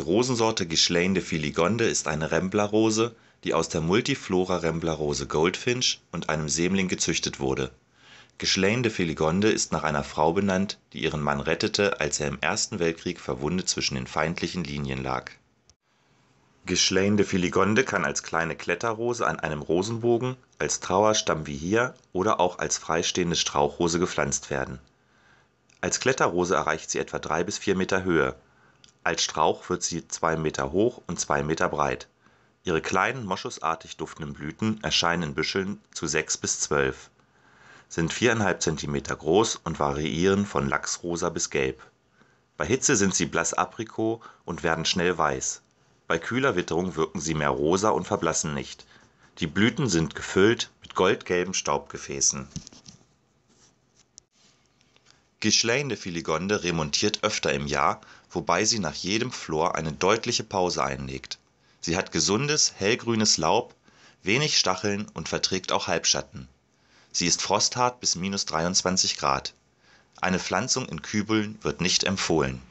Rosensorte Geschleinde filigonde ist eine Rembler-Rose, die aus der Multiflora Rembler-Rose Goldfinch und einem Sämling gezüchtet wurde. Geschleinde filigonde ist nach einer Frau benannt, die ihren Mann rettete, als er im Ersten Weltkrieg verwundet zwischen den feindlichen Linien lag. Geschleinde filigonde kann als kleine Kletterrose an einem Rosenbogen, als Trauerstamm wie hier oder auch als freistehende Strauchrose gepflanzt werden. Als Kletterrose erreicht sie etwa drei bis vier Meter Höhe, als Strauch wird sie zwei Meter hoch und zwei Meter breit. Ihre kleinen moschusartig duftenden Blüten erscheinen in Büscheln zu sechs bis zwölf, sind viereinhalb Zentimeter groß und variieren von lachsrosa bis gelb. Bei Hitze sind sie blass aprikot und werden schnell weiß. Bei kühler Witterung wirken sie mehr rosa und verblassen nicht. Die Blüten sind gefüllt mit goldgelben Staubgefäßen. Geschleinde Filigonde remontiert öfter im Jahr, wobei sie nach jedem Flor eine deutliche Pause einlegt. Sie hat gesundes, hellgrünes Laub, wenig Stacheln und verträgt auch Halbschatten. Sie ist frosthart bis minus 23 Grad. Eine Pflanzung in Kübeln wird nicht empfohlen